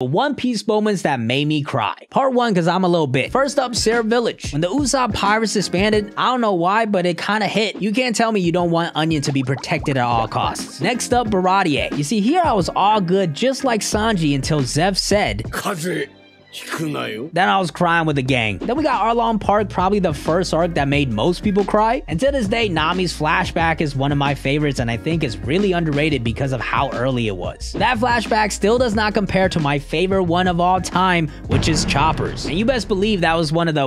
One Piece moments that made me cry. Part 1 because I'm a little bit. First up, Syrup Village. When the Usopp Pirates disbanded, I don't know why, but it kinda hit. You can't tell me you don't want Onion to be protected at all costs. Next up, Baratie. You see, here I was all good just like Sanji until Zeff said, then I was crying with the gang. Then we got Arlong Park, probably the first arc that made most people cry. And to this day, Nami's flashback is one of my favorites and I think is really underrated because of how early it was. That flashback still does not compare to my favorite one of all time, which is Chopper's. And you best believe that was one of the